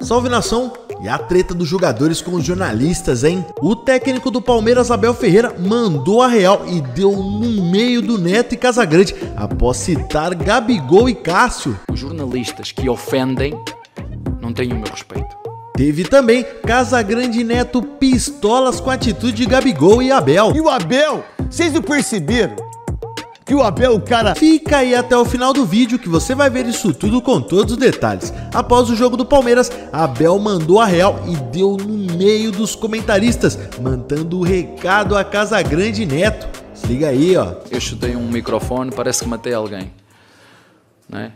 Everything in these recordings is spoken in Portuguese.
Salve nação! E a treta dos jogadores com os jornalistas, hein? O técnico do Palmeiras, Abel Ferreira, mandou a real e deu no meio do Neto e Casagrande após citar Gabigol e Cássio. Os jornalistas que ofendem não têm o meu respeito. Teve também Casagrande e Neto pistolas com a atitude de Gabigol e Abel. E o Abel, vocês não perceberam? Que o Abel, cara. Fica aí até o final do vídeo que você vai ver isso tudo com todos os detalhes. Após o jogo do Palmeiras, Abel mandou a real e deu no meio dos comentaristas, mandando o recado a Casa Grande Neto. Se liga aí, ó. Eu chutei um microfone, parece que matei alguém. Né?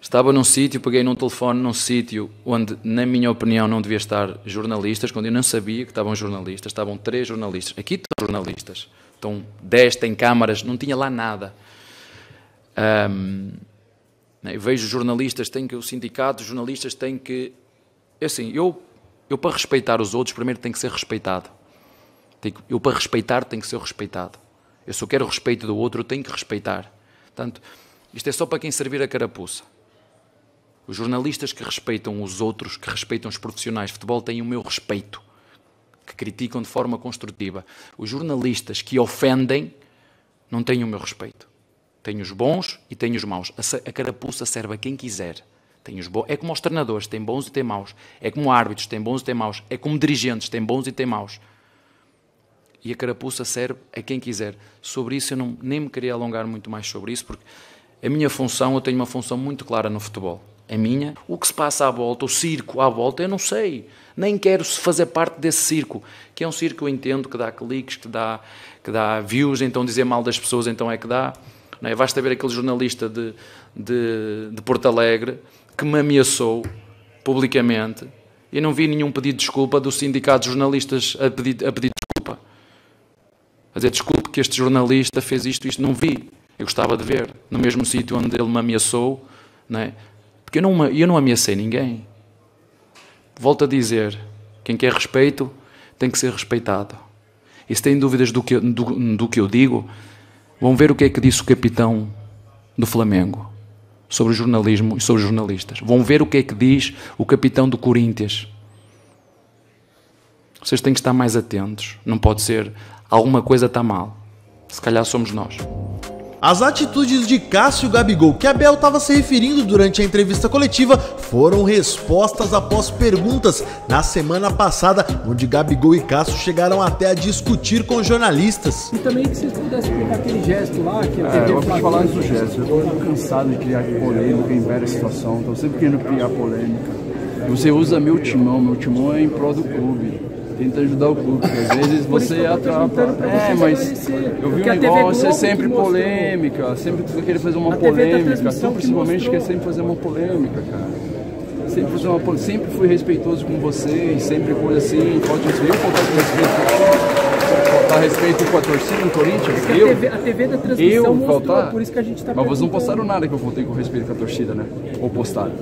Estava num sítio, peguei num telefone num sítio onde, na minha opinião, não devia estar jornalistas, quando eu não sabia que estavam jornalistas, estavam três jornalistas. Aqui estão jornalistas estão 10, têm câmaras, não tinha lá nada. Um, né, eu vejo jornalistas, têm que, o sindicato, jornalistas têm que. É assim, eu, eu para respeitar os outros, primeiro tenho que ser respeitado. Eu para respeitar tenho que ser respeitado. Eu eu quero o respeito do outro, tenho que respeitar. Portanto, isto é só para quem servir a carapuça. Os jornalistas que respeitam os outros, que respeitam os profissionais de futebol, têm o meu respeito que criticam de forma construtiva. Os jornalistas que ofendem não têm o meu respeito. Tenho os bons e tenho os maus. A carapuça serve a quem quiser. Tem os É como os treinadores, tem bons e tem maus. É como árbitros, tem bons e tem maus. É como dirigentes, tem bons e tem maus. E a carapuça serve a quem quiser. Sobre isso eu não, nem me queria alongar muito mais sobre isso, porque a minha função, eu tenho uma função muito clara no futebol é minha. O que se passa à volta, o circo à volta, eu não sei. Nem quero fazer parte desse circo, que é um circo eu entendo que dá cliques, que dá, que dá views, então dizer mal das pessoas então é que dá. Não é? Basta ver aquele jornalista de, de, de Porto Alegre que me ameaçou publicamente e não vi nenhum pedido de desculpa do sindicato de jornalistas a pedir, a pedir desculpa. A dizer desculpe que este jornalista fez isto, isto não vi. Eu gostava de ver, no mesmo sítio onde ele me ameaçou, não é? Porque eu não, eu não ameacei ninguém. Volto a dizer: quem quer respeito tem que ser respeitado. E se têm dúvidas do que, do, do que eu digo, vão ver o que é que disse o capitão do Flamengo sobre o jornalismo e sobre os jornalistas. Vão ver o que é que diz o capitão do Corinthians. Vocês têm que estar mais atentos. Não pode ser alguma coisa está mal. Se calhar somos nós. As atitudes de Cássio Gabigol, que Abel estava se referindo durante a entrevista coletiva, foram respostas após perguntas na semana passada, onde Gabigol e Cássio chegaram até a discutir com jornalistas. E também que vocês pudessem explicar aquele gesto lá, que a é, TV eu vou falar do gesto. Eu estou cansado de criar polêmica em várias situações, estou sempre querendo criar polêmica. Você usa meu timão, meu timão é em prol do clube tenta ajudar o clube, porque às vezes você atrapa. É, mas eu vi um negócio, é sempre polêmica, sempre tu querer fazer uma polêmica, tu principalmente quer sempre fazer uma polêmica, cara. Sempre, fazer uma, sempre fui respeitoso com vocês, sempre coisa assim, pode respeito, faltar respeito, faltar respeito com a torcida do Corinthians. eu, a, TV, a TV da transmissão eu mostrou, faltar, por isso que a gente tá Mas vocês não postaram nada que eu faltei com respeito com a torcida, né? Ou postaram?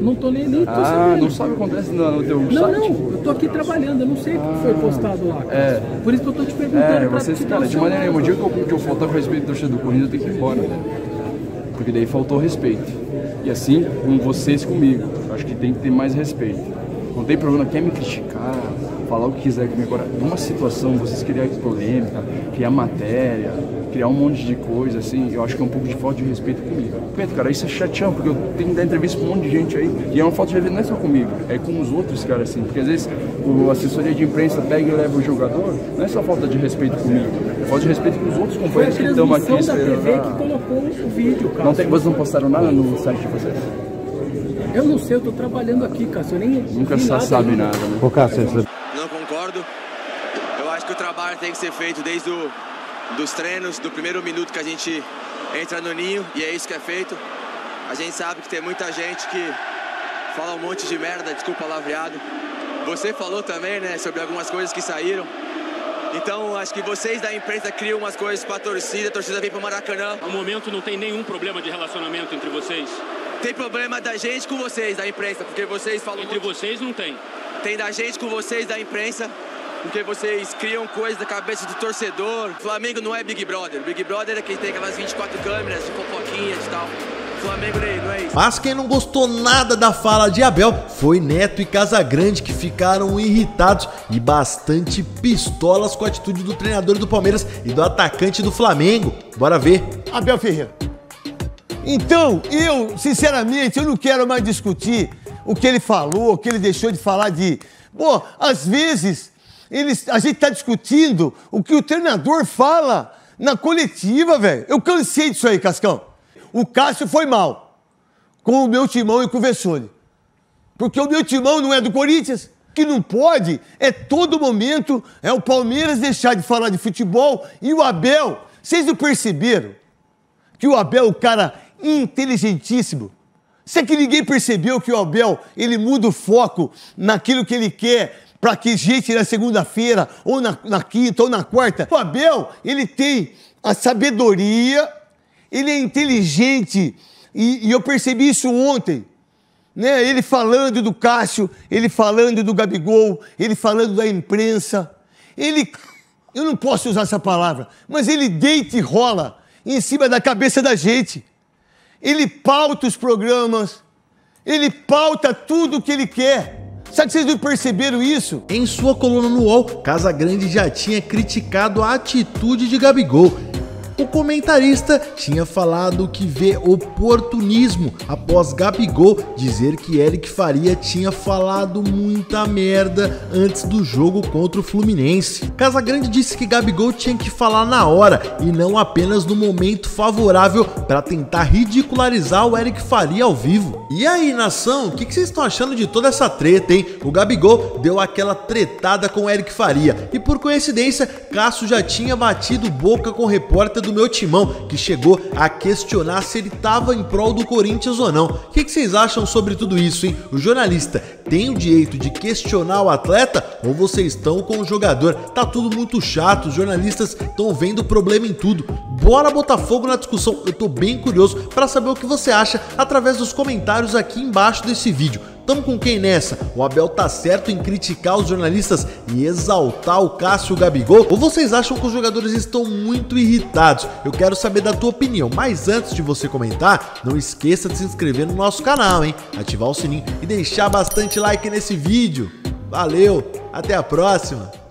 Não tô nem ali, tô Ah, sabendo. não sabe o que acontece no, no teu não, site? Não, não, eu tô aqui trabalhando, eu não sei o que foi postado lá. Cara. É. Por isso que eu tô te perguntando. É, vocês, cara, de maneira nenhuma, o dia que eu, que eu faltar com respeito do torcedor do Corinthians, eu tenho que ir embora. Porque daí faltou respeito. E assim, com vocês comigo. Acho que tem que ter mais respeito. Não tem problema, quer me criticar, falar o que quiser comigo. Agora, numa situação, vocês criarem polêmica, criar matéria, criar um monte de coisa, assim, eu acho que é um pouco de falta de respeito comigo. Pedro, cara, isso é chateão, porque eu tenho que dar entrevista com um monte de gente aí, e é uma falta de respeito não é só comigo, é com os outros caras, assim, porque às vezes o assessoria de imprensa pega e leva o jogador, não é só falta de respeito comigo, é falta de respeito com os outros companheiros que estão aqui esperando. TV que colocou o vídeo, cara. Não tem, vocês não postaram nada no site de vocês? Eu não sei, eu tô trabalhando aqui, Cássio, eu nem... Nunca sabe nada, né? Ô, Cássio, Não concordo. Eu acho que o trabalho tem que ser feito desde o dos treinos, do primeiro minuto que a gente entra no ninho e é isso que é feito. A gente sabe que tem muita gente que fala um monte de merda, desculpa lavreado. Você falou também, né, sobre algumas coisas que saíram. Então, acho que vocês da imprensa criam umas coisas para a torcida, a torcida vem para o Maracanã. No momento não tem nenhum problema de relacionamento entre vocês? Tem problema da gente com vocês, da imprensa, porque vocês falam. Entre muito... vocês não tem. Tem da gente com vocês, da imprensa, porque vocês criam coisas da cabeça do torcedor. Flamengo não é Big Brother. Big Brother é quem tem aquelas 24 câmeras, de fofoquinhas e tal. Flamengo nem não é isso. Mas quem não gostou nada da fala de Abel foi Neto e Casagrande, que ficaram irritados e bastante pistolas com a atitude do treinador do Palmeiras e do atacante do Flamengo. Bora ver. Abel Ferreira. Então, eu, sinceramente, eu não quero mais discutir o que ele falou, o que ele deixou de falar de. Pô, às vezes, a gente tá discutindo o que o treinador fala na coletiva, velho. Eu cansei disso aí, Cascão. O Cássio foi mal com o meu timão e com o Vessone. Porque o meu timão não é do Corinthians. Que não pode é todo momento é o Palmeiras deixar de falar de futebol e o Abel. Vocês não perceberam que o Abel é um cara inteligentíssimo? Será que ninguém percebeu que o Abel ele muda o foco naquilo que ele quer para que gente na segunda-feira, ou na, na quinta, ou na quarta? O Abel ele tem a sabedoria, ele é inteligente e, e eu percebi isso ontem. Né? Ele falando do Cássio, ele falando do Gabigol, ele falando da imprensa. Ele, eu não posso usar essa palavra, mas ele deita e rola em cima da cabeça da gente ele pauta os programas, ele pauta tudo o que ele quer. Sabe que vocês não perceberam isso? Em sua coluna no UOL, Casagrande já tinha criticado a atitude de Gabigol o comentarista tinha falado que vê oportunismo após Gabigol dizer que Eric Faria tinha falado muita merda antes do jogo contra o Fluminense. Casagrande disse que Gabigol tinha que falar na hora e não apenas no momento favorável para tentar ridicularizar o Eric Faria ao vivo. E aí, nação, o que, que vocês estão achando de toda essa treta, hein? O Gabigol deu aquela tretada com o Eric Faria e por coincidência, Cássio já tinha batido boca com o repórter do meu timão, que chegou a questionar se ele estava em prol do Corinthians ou não. O que, que vocês acham sobre tudo isso, hein? O jornalista tem o direito de questionar o atleta ou vocês estão com o jogador? Tá tudo muito chato, os jornalistas estão vendo problema em tudo. Bora botar fogo na discussão, eu tô bem curioso para saber o que você acha através dos comentários aqui embaixo desse vídeo. Tamo com quem nessa? O Abel tá certo em criticar os jornalistas e exaltar o Cássio Gabigol? Ou vocês acham que os jogadores estão muito irritados? Eu quero saber da tua opinião, mas antes de você comentar, não esqueça de se inscrever no nosso canal, hein? Ativar o sininho e deixar bastante like nesse vídeo. Valeu, até a próxima!